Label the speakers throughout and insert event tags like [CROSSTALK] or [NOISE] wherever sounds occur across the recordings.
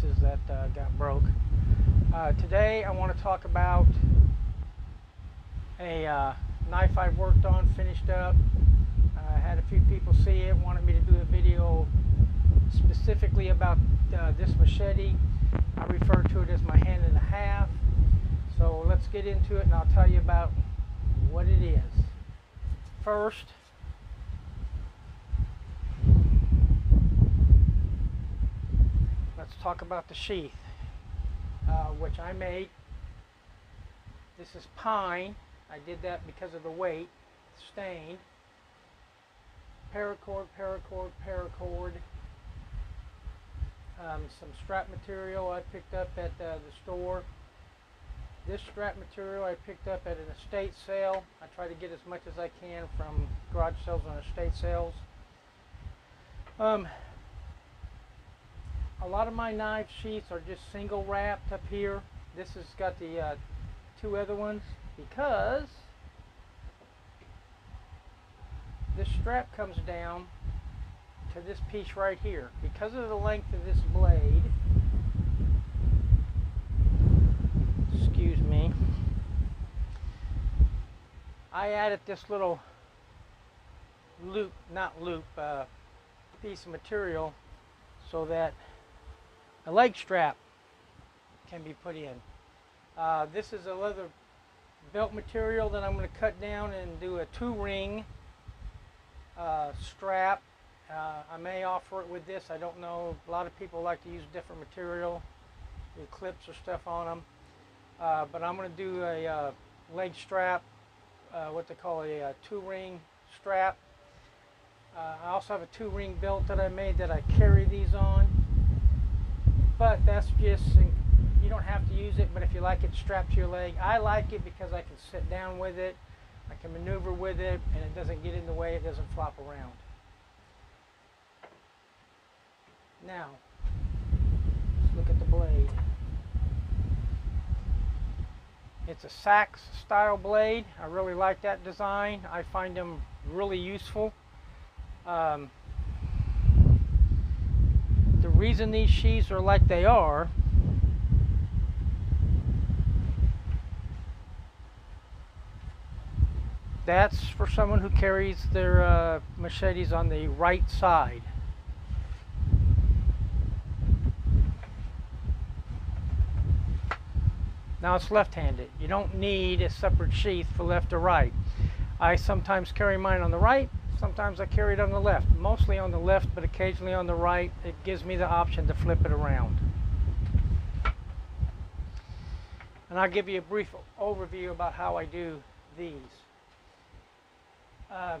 Speaker 1: pieces that uh, got broke. Uh, today I want to talk about a uh, knife I've worked on, finished up. I had a few people see it, wanted me to do a video specifically about uh, this machete. I refer to it as my hand and a half. So let's get into it and I'll tell you about what it is. First, let's talk about the sheath, uh, which I made. This is pine. I did that because of the weight, stained. Paracord, paracord, paracord. Um, some strap material I picked up at uh, the store. This strap material I picked up at an estate sale. I try to get as much as I can from garage sales and estate sales. Um, a lot of my knife sheaths are just single wrapped up here. This has got the uh, two other ones because this strap comes down to this piece right here. Because of the length of this blade, excuse me, I added this little loop, not loop, uh, piece of material so that a leg strap can be put in. Uh, this is a leather belt material that I'm going to cut down and do a two ring uh, strap. Uh, I may offer it with this. I don't know. A lot of people like to use different material with clips or stuff on them. Uh, but I'm going to do a uh, leg strap, uh, what they call a, a two ring strap. Uh, I also have a two ring belt that I made that I carry these on. But that's just, you don't have to use it, but if you like it strapped to your leg, I like it because I can sit down with it, I can maneuver with it, and it doesn't get in the way, it doesn't flop around. Now, let's look at the blade. It's a seax style blade. I really like that design. I find them really useful. Um, reason these sheaths are like they are that's for someone who carries their uh, machetes on the right side. Now it's left-handed. You don't need a separate sheath for left or right. I sometimes carry mine on the right, sometimes I carry it on the left. Mostly on the left, but occasionally on the right. It gives me the option to flip it around. And I'll give you a brief overview about how I do these. Um,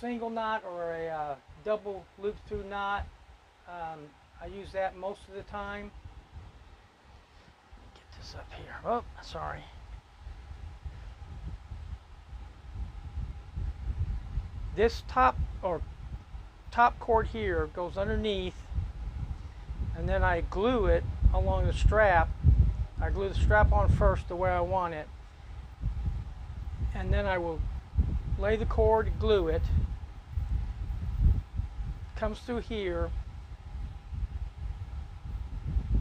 Speaker 1: single knot or a uh, double loop through knot. Um, I use that most of the time Get this up here. Oh, sorry. This top or top cord here goes underneath and then I glue it along the strap. I glue the strap on first the way I want it and then I will lay the cord, glue it, comes through here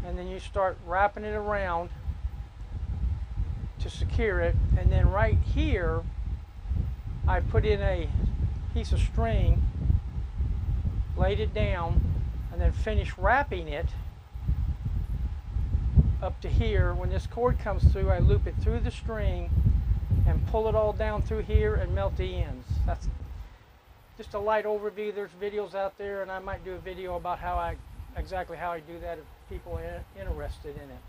Speaker 1: and then you start wrapping it around to secure it and then right here I put in a piece of string laid it down and then finish wrapping it up to here when this cord comes through I loop it through the string and pull it all down through here and melt the ends that's just a light overview there's videos out there and I might do a video about how I exactly how I do that if people are interested in it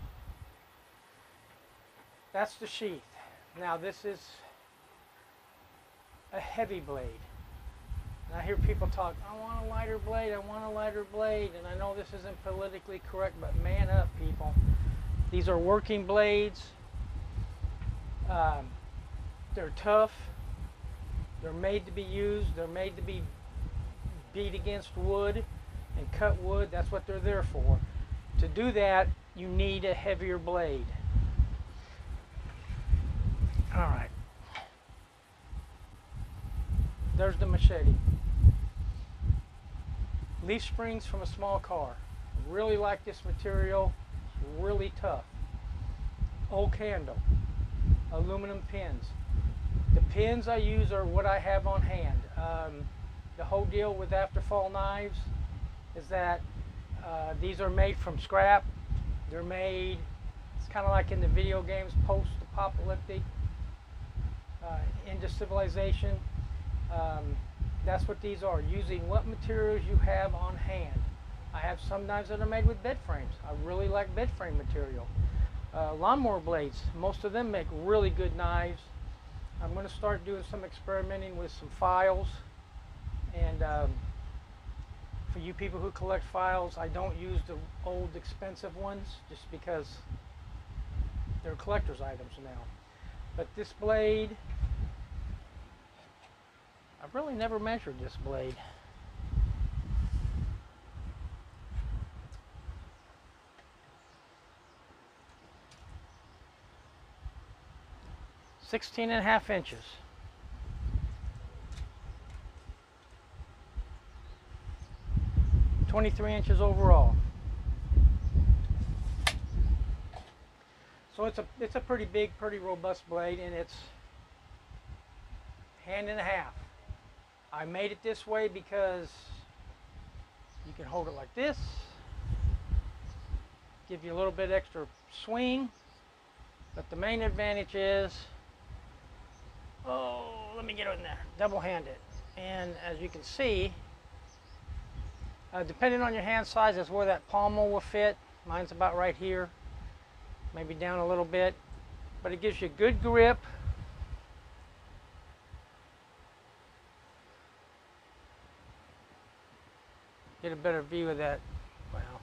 Speaker 1: that's the sheath. Now this is a heavy blade. And I hear people talk, I want a lighter blade, I want a lighter blade. And I know this isn't politically correct, but man up, people. These are working blades. Um, they're tough. They're made to be used. They're made to be beat against wood and cut wood. That's what they're there for. To do that, you need a heavier blade. All right. There's the machete. Leaf springs from a small car. really like this material. Really tough. Old handle, aluminum pins. The pins I use are what I have on hand. Um, the whole deal with afterfall knives is that uh, these are made from scrap. They're made, it's kind of like in the video games, post-apocalyptic, uh, into civilization. Um, that's what these are, using what materials you have on hand. I have some knives that are made with bed frames. I really like bed frame material. Uh, lawnmower blades, most of them make really good knives. I'm going to start doing some experimenting with some files. And um, for you people who collect files, I don't use the old expensive ones just because they're collector's items now. But this blade, I've really never measured this blade. Sixteen and a half inches. Twenty-three inches overall. So it's a it's a pretty big, pretty robust blade, and it's hand and a half. I made it this way because you can hold it like this, give you a little bit extra swing, but the main advantage is, oh, let me get it in there, double-handed. And as you can see, uh, depending on your hand size is where that pommel will fit. Mine's about right here, maybe down a little bit, but it gives you a good grip. Get a better view of that, well,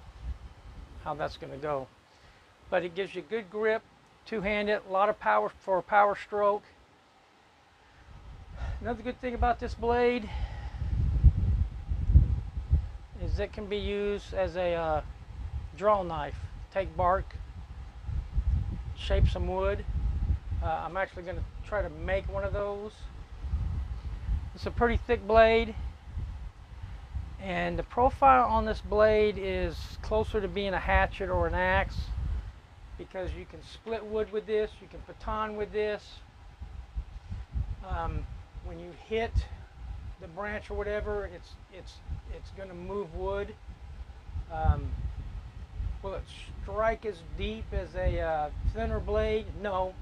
Speaker 1: how that's going to go. But it gives you good grip, two-handed, a lot of power for a power stroke. Another good thing about this blade is it can be used as a uh, draw knife. Take bark, shape some wood. Uh, I'm actually going to try to make one of those. It's a pretty thick blade and the profile on this blade is closer to being a hatchet or an axe because you can split wood with this, you can baton with this. Um, when you hit the branch or whatever, it's it's it's going to move wood. Um, will it strike as deep as a uh, thinner blade? No.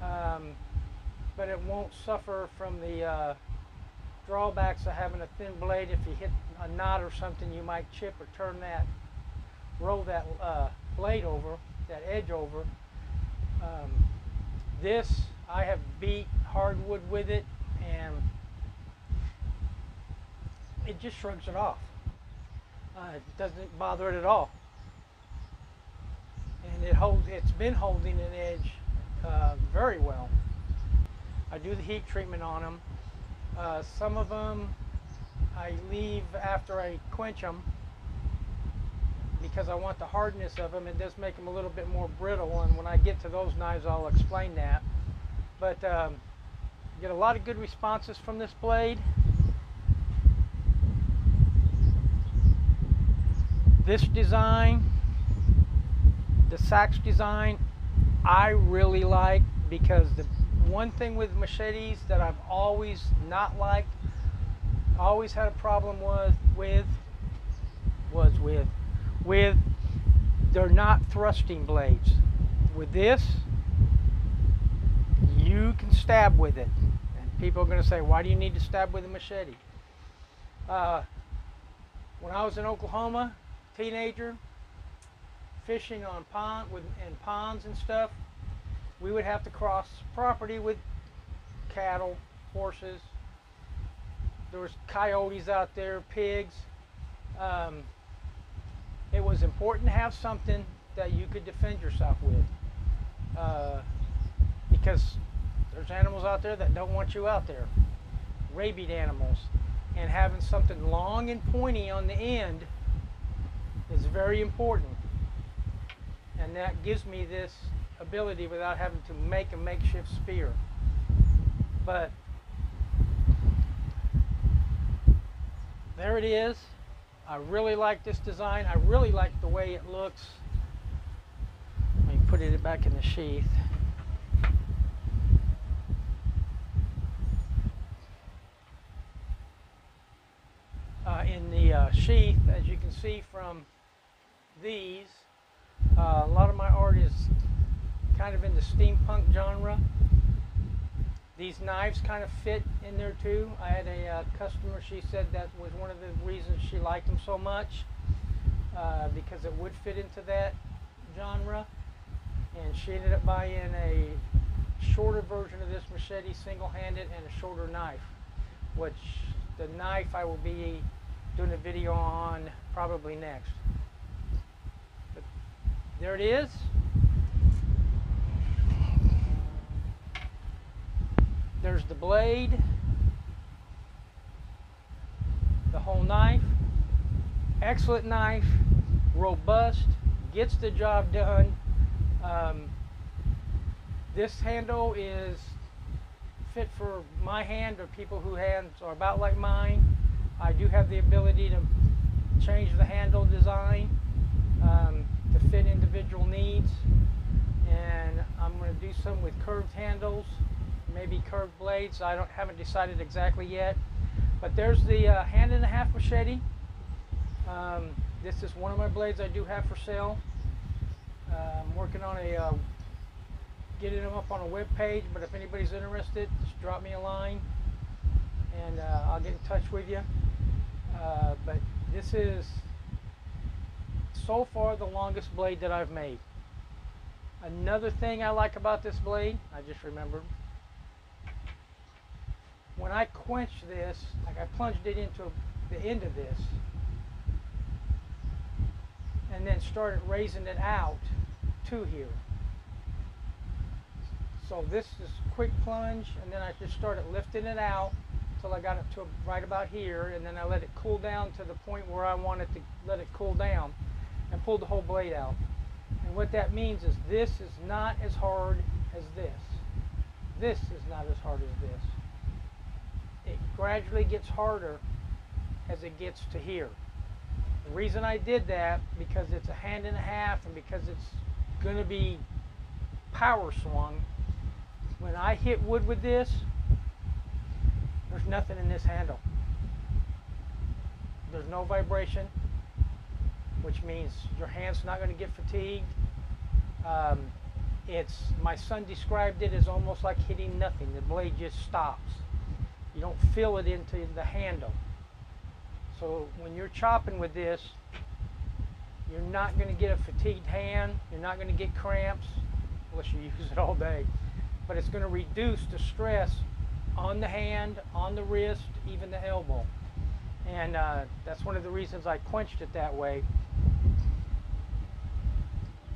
Speaker 1: Um, but it won't suffer from the uh, drawbacks of having a thin blade. If you hit a knot or something, you might chip or turn that, roll that uh, blade over, that edge over. Um, this, I have beat hardwood with it, and it just shrugs it off. Uh, it doesn't bother it at all. And it holds, it's been holding an edge uh, very well. I do the heat treatment on them uh, some of them I leave after I quench them because I want the hardness of them. It does make them a little bit more brittle, and when I get to those knives, I'll explain that. But um, get a lot of good responses from this blade. This design, the seax design, I really like because the one thing with machetes that I've always not liked, always had a problem with, with was with, with they're not thrusting blades. With this, you can stab with it. And people are going to say, why do you need to stab with a machete? Uh, when I was in Oklahoma, teenager, fishing on pond with in ponds and stuff, we would have to cross property with cattle, horses. There was coyotes out there, pigs. Um, it was important to have something that you could defend yourself with. Uh, because there's animals out there that don't want you out there. Rabid animals. And having something long and pointy on the end is very important. And that gives me this ability without having to make a makeshift spear. But there it is. I really like this design. I really like the way it looks. Let me put it back in the sheath. Uh, in the uh, sheath, as you can see from these, uh, a lot of my art is kind of in the steampunk genre. These knives kind of fit in there too. I had a uh, customer, she said that was one of the reasons she liked them so much uh, because it would fit into that genre. And she ended up buying a shorter version of this machete, single-handed, and a shorter knife, which the knife I will be doing a video on probably next. But there it is. There's the blade, the whole knife. Excellent knife, robust, gets the job done. Um, this handle is fit for my hand or people who hands are about like mine. I do have the ability to change the handle design um, to fit individual needs. And I'm going to do some with curved handles maybe curved blades. I don't haven't decided exactly yet. But there's the uh, hand and a half machete. Um, this is one of my blades I do have for sale. Uh, I'm working on a uh, getting them up on a web page, but if anybody's interested, just drop me a line and uh, I'll get in touch with you. Uh, but this is so far the longest blade that I've made. Another thing I like about this blade, I just remembered, when I quenched this, like I plunged it into the end of this, and then started raising it out to here. So this is quick plunge, and then I just started lifting it out until I got it to right about here, and then I let it cool down to the point where I wanted to let it cool down, and pulled the whole blade out. And what that means is this is not as hard as this. This is not as hard as this gradually gets harder as it gets to here. The reason I did that, because it's a hand and a half and because it's going to be power swung, when I hit wood with this, there's nothing in this handle. There's no vibration, which means your hand's not going to get fatigued. Um, it's my son described it as almost like hitting nothing. The blade just stops. You don't feel it into the handle. So when you're chopping with this, you're not going to get a fatigued hand. You're not going to get cramps unless you [LAUGHS] use it all day. But it's going to reduce the stress on the hand, on the wrist, even the elbow. And uh, that's one of the reasons I quenched it that way.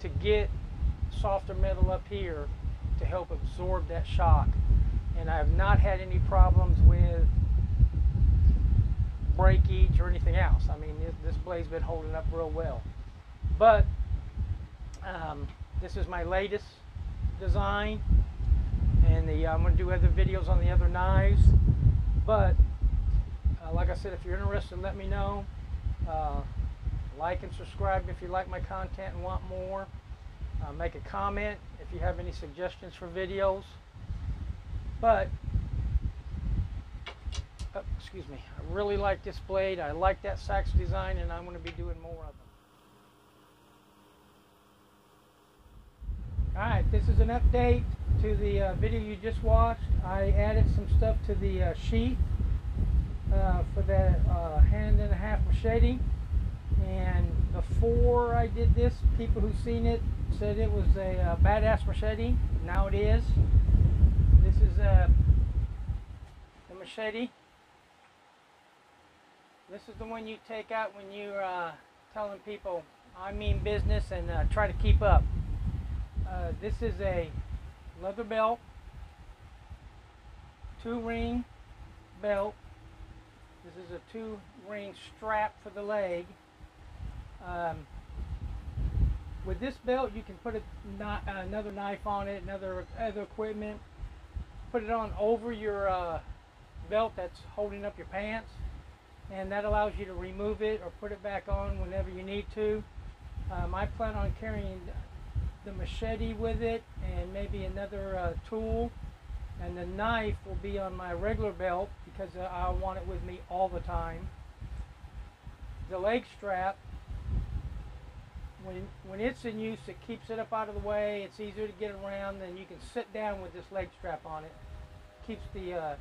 Speaker 1: To get softer metal up here to help absorb that shock and I have not had any problems with breakage or anything else. I mean, this blade's been holding up real well. But um, this is my latest design, and the, I'm going to do other videos on the other knives. But uh, like I said, if you're interested, let me know. Uh, like and subscribe if you like my content and want more. Uh, make a comment if you have any suggestions for videos. But, oh, excuse me, I really like this blade. I like that seax design and I'm going to be doing more of them. Alright, this is an update to the uh, video you just watched. I added some stuff to the uh, sheath uh, for that uh, hand and a half machete. And before I did this, people who've seen it said it was a uh, badass machete. Now it is. This is uh, the machete. This is the one you take out when you're uh, telling people I mean business and uh, try to keep up. Uh, this is a leather belt, two ring belt. This is a two ring strap for the leg. Um, with this belt, you can put a, another knife on it, another other equipment put it on over your uh, belt that's holding up your pants and that allows you to remove it or put it back on whenever you need to. Um, I plan on carrying the machete with it and maybe another uh, tool, and the knife will be on my regular belt because uh, I want it with me all the time. The leg strap, when when it's in use, it keeps it up out of the way. It's easier to get around, and you can sit down with this leg strap on it. Keeps the uh,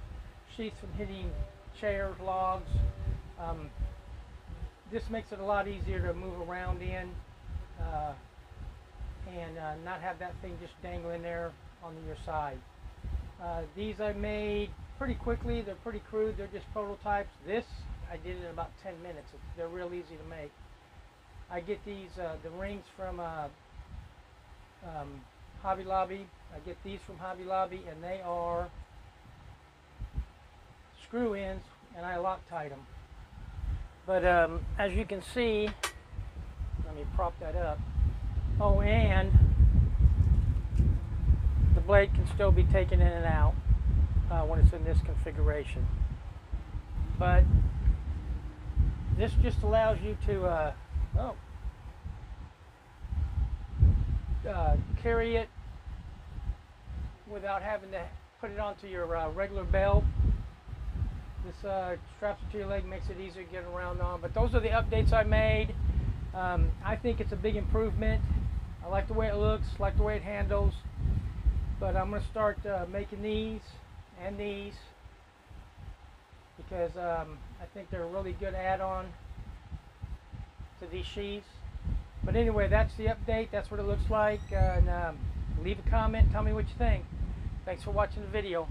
Speaker 1: sheath from hitting chairs, logs. Um, this makes it a lot easier to move around in uh, and uh, not have that thing just dangling there on your side. Uh, these I made pretty quickly. They're pretty crude. They're just prototypes. This I did in about 10 minutes. They're real easy to make. I get these uh, the rings from uh, um, Hobby Lobby. I get these from Hobby Lobby, and they are screw ins, and I Loctite them. But um, as you can see, let me prop that up. Oh, and the blade can still be taken in and out uh, when it's in this configuration. But this just allows you to, uh, oh, uh, carry it without having to put it onto your uh, regular belt. This uh, straps it to your leg, makes it easier to get around on. But those are the updates I made. Um, I think it's a big improvement. I like the way it looks, like the way it handles. But I'm going to start uh, making these and these because um, I think they're a really good add-on to these sheaths. But anyway, that's the update. That's what it looks like. And um, leave a comment. Tell me what you think. Thanks for watching the video.